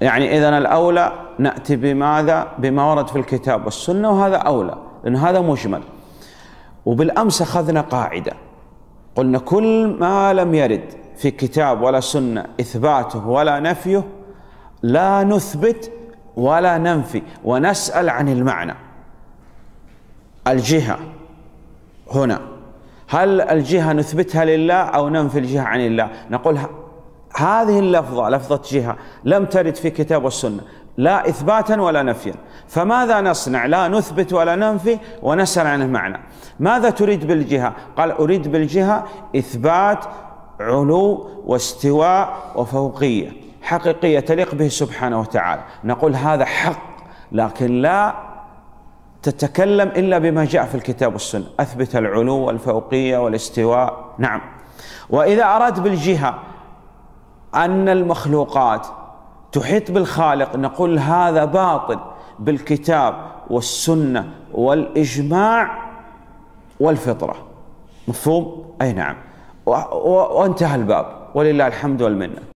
يعني إذا الأولى نأتي بماذا؟ بما ورد في الكتاب والسنة وهذا أولى لأن هذا مجمل. وبالأمس أخذنا قاعدة. قلنا كل ما لم يرد في كتاب ولا سنة إثباته ولا نفيه لا نثبت ولا ننفي. ونسأل عن المعنى. الجهة هنا. هل الجهة نثبتها لله أو ننفي الجهة عن الله؟ نقول هذه اللفظة لفظة جهة لم ترد في كتاب والسنة. لا إثباتا ولا نفيا. فماذا نصنع؟ لا نثبت ولا ننفي ونسأل عن المعنى ماذا تريد بالجهة؟ قال أريد بالجهة إثبات علو واستواء وفوقية. حقيقية تليق به سبحانه وتعالى. نقول هذا حق لكن لا تتكلم إلا بما جاء في الكتاب والسنة. أثبت العلو والفوقية والاستواء. نعم. وإذا أراد بالجهة أن المخلوقات تحيط بالخالق نقول هذا باطل بالكتاب والسنة والإجماع والفطرة. مفهوم؟ أي نعم. وانتهى الباب. ولله الحمد والمنة.